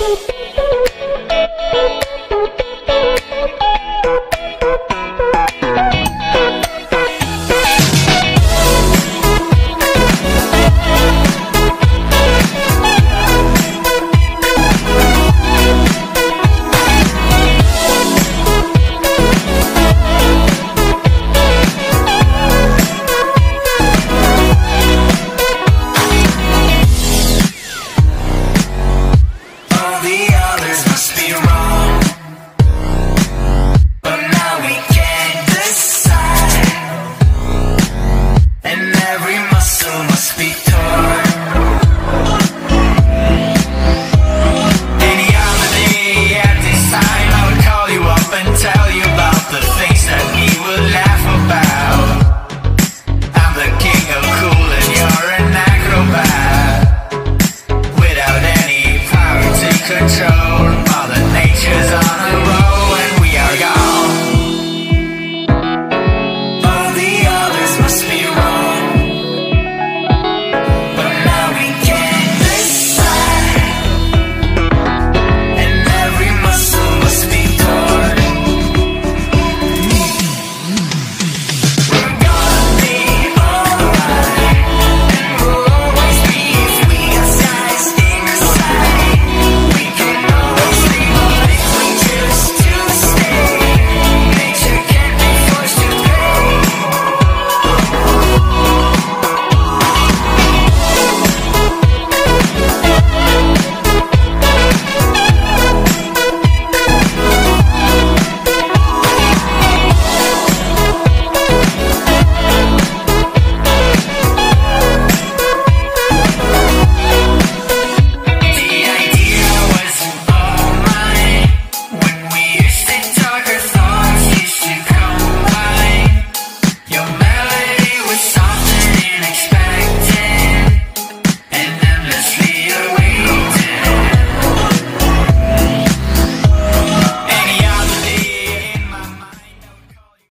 Boop. I'm right.